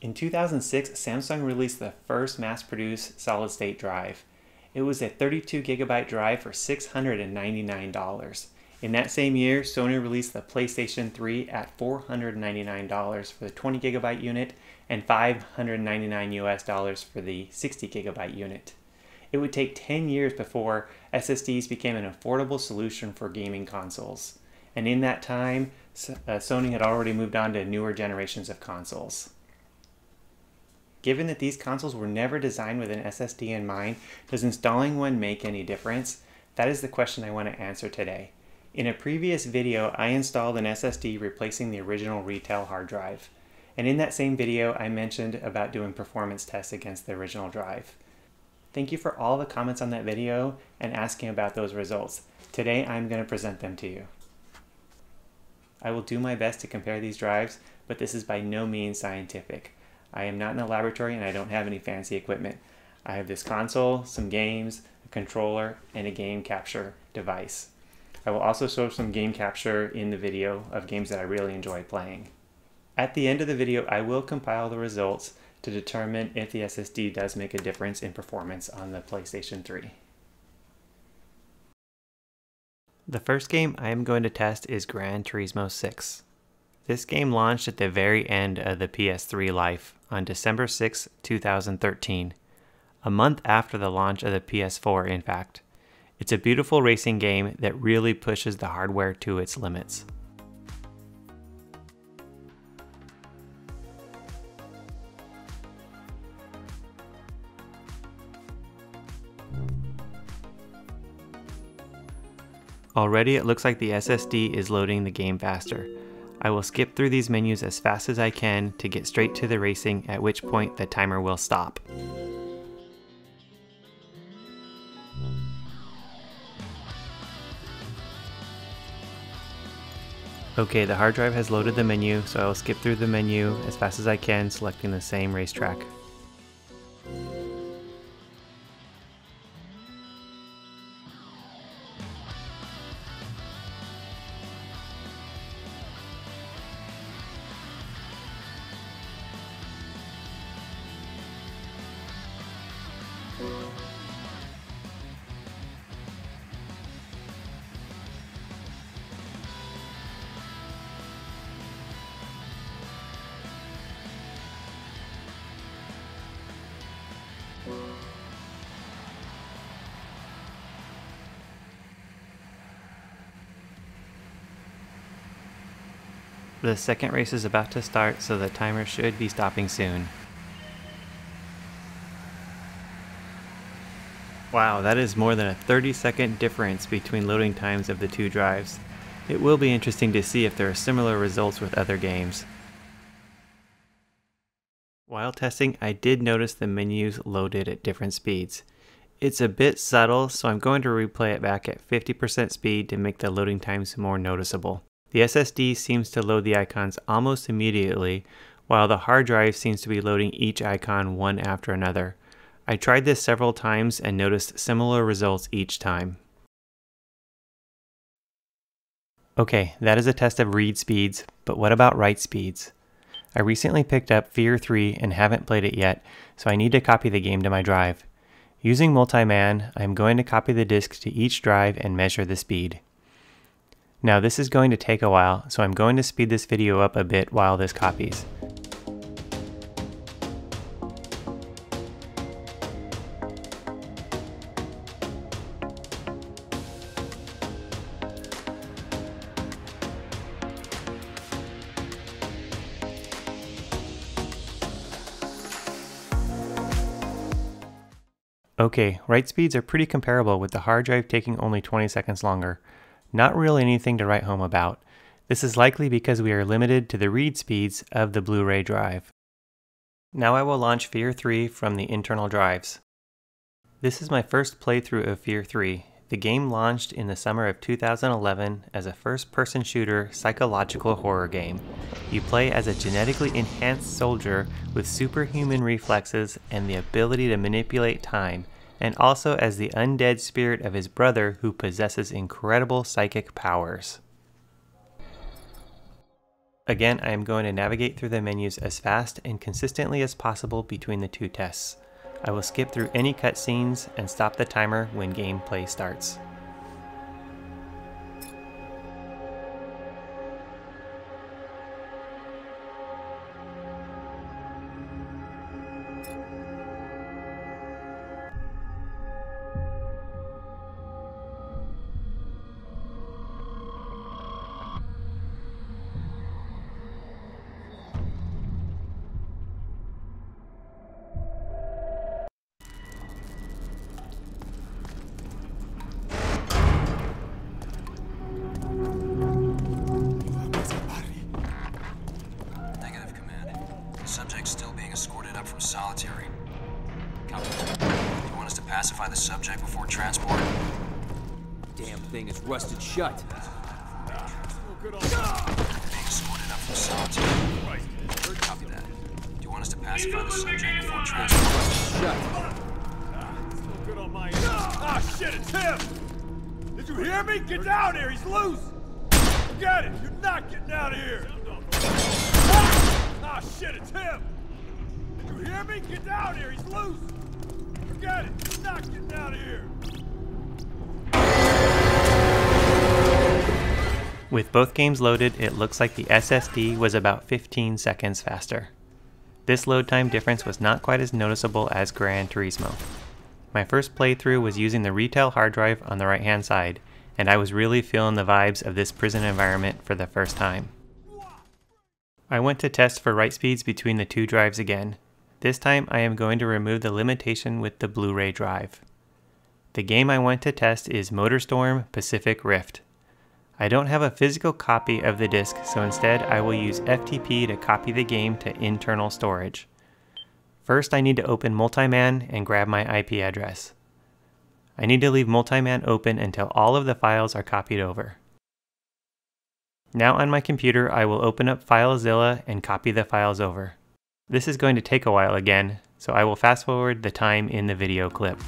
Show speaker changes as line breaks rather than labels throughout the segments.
In 2006, Samsung released the first mass-produced solid-state drive. It was a 32 gigabyte drive for $699. In that same year, Sony released the PlayStation 3 at $499 for the 20 gigabyte unit and 599 US dollars for the 60 gigabyte unit. It would take 10 years before SSDs became an affordable solution for gaming consoles. And in that time, uh, Sony had already moved on to newer generations of consoles. Given that these consoles were never designed with an SSD in mind, does installing one make any difference? That is the question I want to answer today. In a previous video, I installed an SSD replacing the original retail hard drive. And in that same video, I mentioned about doing performance tests against the original drive. Thank you for all the comments on that video and asking about those results. Today, I'm going to present them to you. I will do my best to compare these drives, but this is by no means scientific. I am not in a laboratory and I don't have any fancy equipment. I have this console, some games, a controller, and a game capture device. I will also show some game capture in the video of games that I really enjoy playing. At the end of the video, I will compile the results to determine if the SSD does make a difference in performance on the PlayStation 3. The first game I am going to test is Gran Turismo 6. This game launched at the very end of the PS3 life on December 6, 2013, a month after the launch of the PS4, in fact. It's a beautiful racing game that really pushes the hardware to its limits. Already it looks like the SSD is loading the game faster, I will skip through these menus as fast as I can to get straight to the racing at which point the timer will stop. Okay, the hard drive has loaded the menu, so I will skip through the menu as fast as I can, selecting the same racetrack. The second race is about to start, so the timer should be stopping soon. Wow, that is more than a 30 second difference between loading times of the two drives. It will be interesting to see if there are similar results with other games. While testing, I did notice the menus loaded at different speeds. It's a bit subtle, so I'm going to replay it back at 50% speed to make the loading times more noticeable. The SSD seems to load the icons almost immediately, while the hard drive seems to be loading each icon one after another. I tried this several times and noticed similar results each time. Okay, that is a test of read speeds, but what about write speeds? I recently picked up Fear 3 and haven't played it yet, so I need to copy the game to my drive. Using Multiman, I am going to copy the disk to each drive and measure the speed. Now this is going to take a while, so I'm going to speed this video up a bit while this copies. Okay, write speeds are pretty comparable with the hard drive taking only 20 seconds longer. Not really anything to write home about. This is likely because we are limited to the read speeds of the Blu-ray drive. Now I will launch Fear 3 from the internal drives. This is my first playthrough of Fear 3. The game launched in the summer of 2011 as a first-person shooter psychological horror game. You play as a genetically enhanced soldier with superhuman reflexes and the ability to manipulate time and also as the undead spirit of his brother who possesses incredible psychic powers. Again, I am going to navigate through the menus as fast and consistently as possible between the two tests. I will skip through any cutscenes and stop the timer when gameplay starts.
Damn thing is rusted shut.
Being escorted up from solitary. Copy that. Do you want us to pacify the subject before transport?
Shut.
Still good on my end. Ah, shit, it's him! Did you hear me? Get down here, he's loose! Forget it, you're not getting out of here! Ah, shit, it's him! Did you hear me? Get down here, he's loose! Forget it, you're not getting out
With both games loaded, it looks like the SSD was about 15 seconds faster. This load time difference was not quite as noticeable as Gran Turismo. My first playthrough was using the retail hard drive on the right hand side, and I was really feeling the vibes of this prison environment for the first time. I went to test for write speeds between the two drives again. This time I am going to remove the limitation with the Blu-ray drive. The game I went to test is MotorStorm Pacific Rift. I don't have a physical copy of the disc, so instead I will use FTP to copy the game to internal storage. First I need to open Multiman and grab my IP address. I need to leave Multiman open until all of the files are copied over. Now on my computer I will open up FileZilla and copy the files over. This is going to take a while again, so I will fast forward the time in the video clip.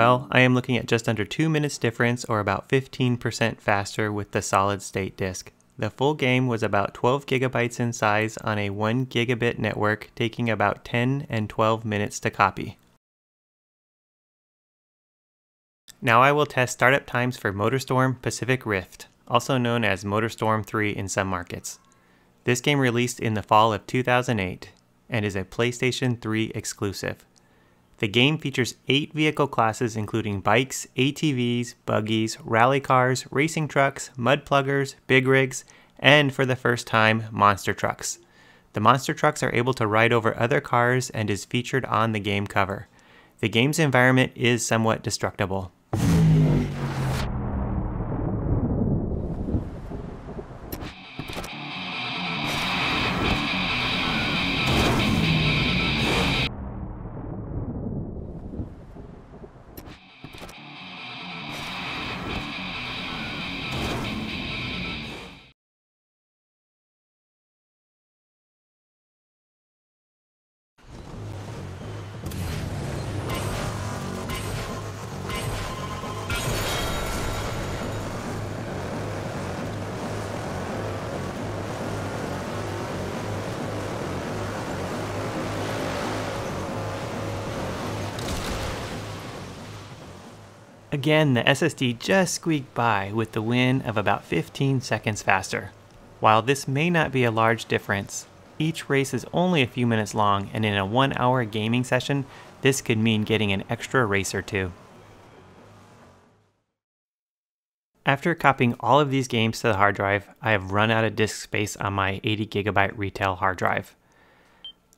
Well, I am looking at just under 2 minutes difference or about 15% faster with the solid state disk. The full game was about 12 gigabytes in size on a 1 gigabit network, taking about 10 and 12 minutes to copy. Now I will test startup times for MotorStorm Pacific Rift, also known as MotorStorm 3 in some markets. This game released in the fall of 2008 and is a PlayStation 3 exclusive. The game features eight vehicle classes including bikes, ATVs, buggies, rally cars, racing trucks, mud pluggers, big rigs, and for the first time, monster trucks. The monster trucks are able to ride over other cars and is featured on the game cover. The game's environment is somewhat destructible. Again, the SSD just squeaked by with the win of about 15 seconds faster. While this may not be a large difference, each race is only a few minutes long and in a one hour gaming session, this could mean getting an extra race or two. After copying all of these games to the hard drive, I have run out of disk space on my 80GB retail hard drive.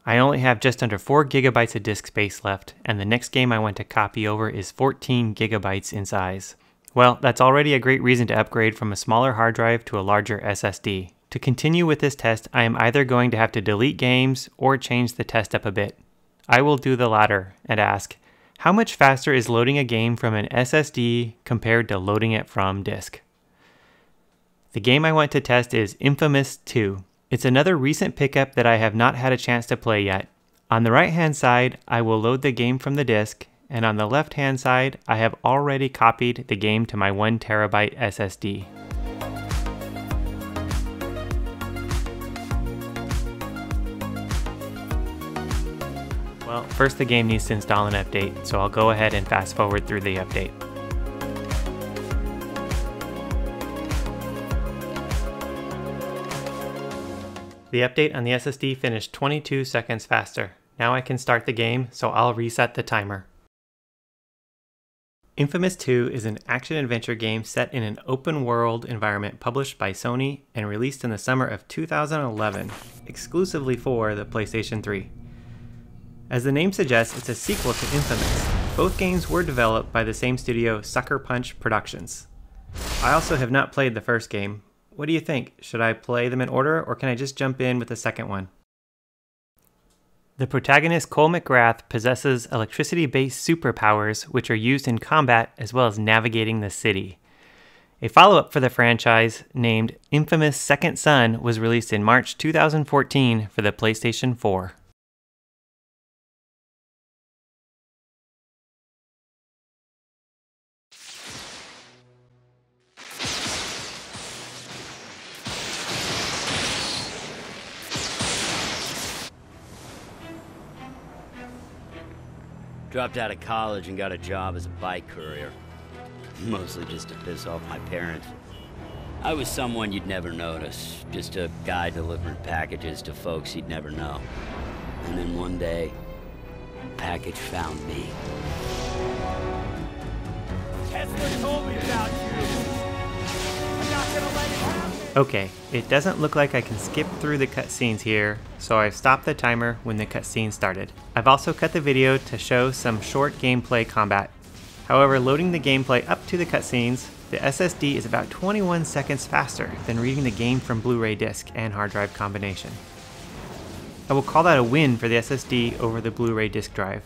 I only have just under 4 gigabytes of disk space left, and the next game I want to copy over is 14 gigabytes in size. Well, that's already a great reason to upgrade from a smaller hard drive to a larger SSD. To continue with this test, I am either going to have to delete games or change the test up a bit. I will do the latter and ask, how much faster is loading a game from an SSD compared to loading it from disk? The game I want to test is Infamous 2. It's another recent pickup that I have not had a chance to play yet. On the right hand side, I will load the game from the disk, and on the left hand side, I have already copied the game to my 1TB SSD. Well, first the game needs to install an update, so I'll go ahead and fast forward through the update. The update on the SSD finished 22 seconds faster. Now I can start the game, so I'll reset the timer. Infamous 2 is an action-adventure game set in an open-world environment published by Sony and released in the summer of 2011, exclusively for the PlayStation 3. As the name suggests, it's a sequel to Infamous. Both games were developed by the same studio, Sucker Punch Productions. I also have not played the first game, what do you think? Should I play them in order or can I just jump in with the second one? The protagonist Cole McGrath possesses electricity based superpowers which are used in combat as well as navigating the city. A follow up for the franchise named Infamous Second Son was released in March 2014 for the PlayStation 4.
Dropped out of college and got a job as a bike courier. Mostly just to piss off my parents. I was someone you'd never notice. Just a guy delivering packages to folks you'd never know. And then one day, a package found me.
Tesla told me about you. I'm not gonna let it happen.
Okay, it doesn't look like I can skip through the cutscenes here, so I've stopped the timer when the cutscene started. I've also cut the video to show some short gameplay combat. However, loading the gameplay up to the cutscenes, the SSD is about 21 seconds faster than reading the game from Blu-ray disc and hard drive combination. I will call that a win for the SSD over the Blu-ray disc drive.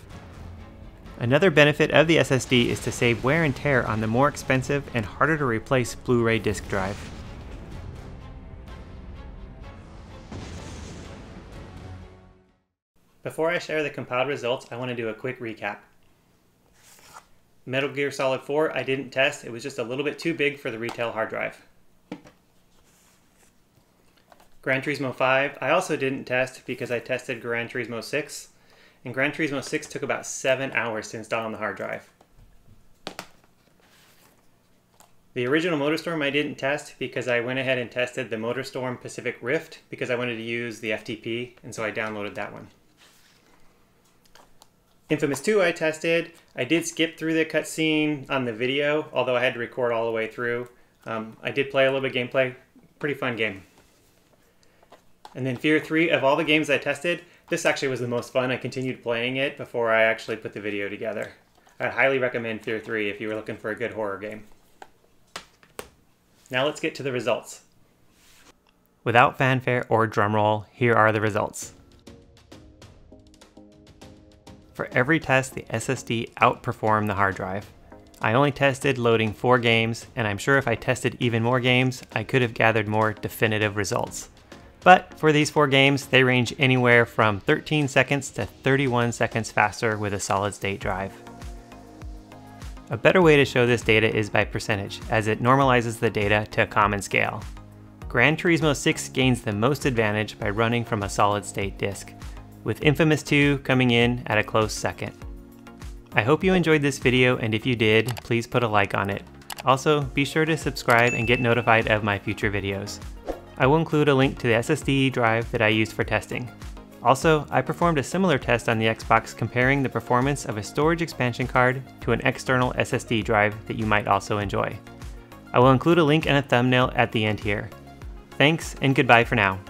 Another benefit of the SSD is to save wear and tear on the more expensive and harder to replace Blu-ray disc drive. Before I share the compiled results, I want to do a quick recap. Metal Gear Solid 4 I didn't test, it was just a little bit too big for the retail hard drive. Gran Turismo 5 I also didn't test because I tested Gran Turismo 6, and Gran Turismo 6 took about 7 hours to install on the hard drive. The original MotorStorm I didn't test because I went ahead and tested the MotorStorm Pacific Rift because I wanted to use the FTP, and so I downloaded that one. Infamous 2 I tested. I did skip through the cutscene on the video, although I had to record all the way through. Um, I did play a little bit of gameplay. Pretty fun game. And then Fear 3, of all the games I tested, this actually was the most fun. I continued playing it before I actually put the video together. I'd highly recommend Fear 3 if you were looking for a good horror game. Now let's get to the results. Without fanfare or drumroll, here are the results. For every test, the SSD outperformed the hard drive. I only tested loading four games, and I'm sure if I tested even more games, I could have gathered more definitive results. But for these four games, they range anywhere from 13 seconds to 31 seconds faster with a solid state drive. A better way to show this data is by percentage, as it normalizes the data to a common scale. Gran Turismo 6 gains the most advantage by running from a solid state disk, with Infamous 2 coming in at a close second. I hope you enjoyed this video and if you did, please put a like on it. Also, be sure to subscribe and get notified of my future videos. I will include a link to the SSD drive that I used for testing. Also, I performed a similar test on the Xbox comparing the performance of a storage expansion card to an external SSD drive that you might also enjoy. I will include a link and a thumbnail at the end here. Thanks and goodbye for now.